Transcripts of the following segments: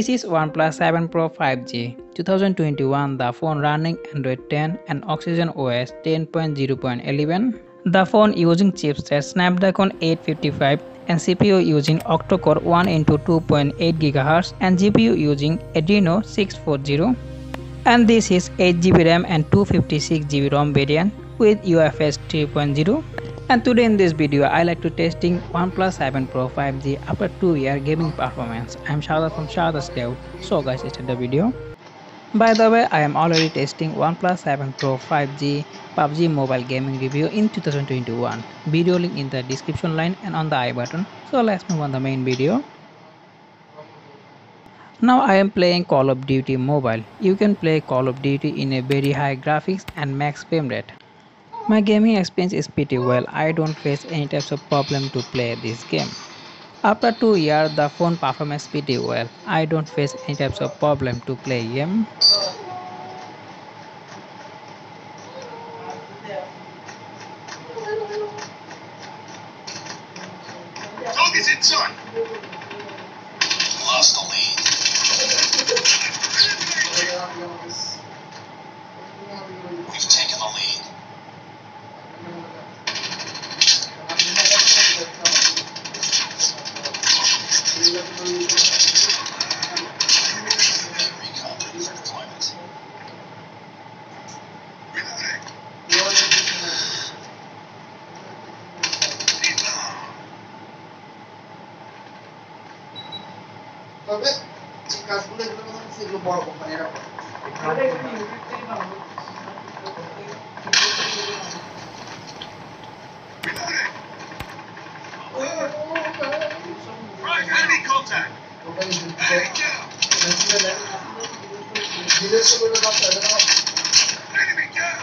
This is OnePlus 7 Pro 5G 2021 the phone running Android 10 and Oxygen OS 10.0.11 the phone using chipset Snapdragon 855 and CPU using octa-core 1 into 2.8 GHz and GPU using Adreno 640 and this is 8GB RAM and 256GB ROM variant with UFS 3.0 and today in this video I like to testing OnePlus 7 Pro 5G after 2 year gaming performance. I am Shadat from Shadat's Dayout. So guys start the video. By the way I am already testing OnePlus 7 Pro 5G PUBG mobile gaming review in 2021. Video link in the description line and on the i button. So let's move on the main video. Now I am playing Call of Duty Mobile. You can play Call of Duty in a very high graphics and max frame rate. My gaming experience is pretty well. I don't face any types of problem to play this game. After 2 years, the phone performs pretty well. I don't face any types of problem to play game. Target's in sight. Lost the lead. তবে এই কাজগুলো এগুলো কথা হচ্ছে এগুলো বড় কোম্পানিরা করে Right, enemy contact. ওটাই Enemy down.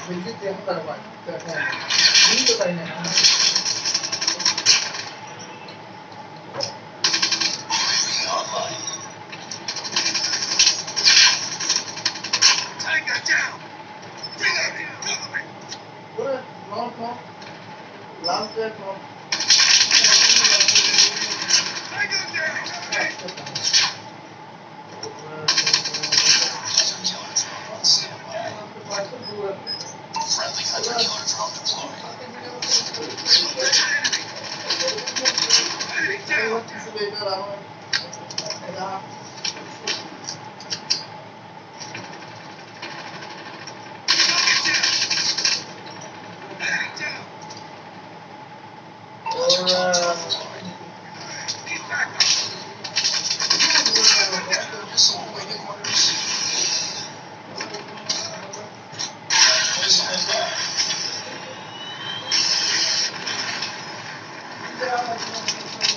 Hunter killer drone on standby. Friendly hunter killer drone deployed. Enemy down. Yeah.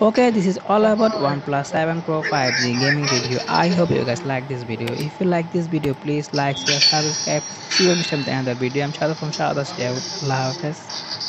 okay this is all about oneplus 7 pro 5g gaming video i hope you guys like this video if you like this video please like share subscribe see you next time another video i'm shadow from shadow love.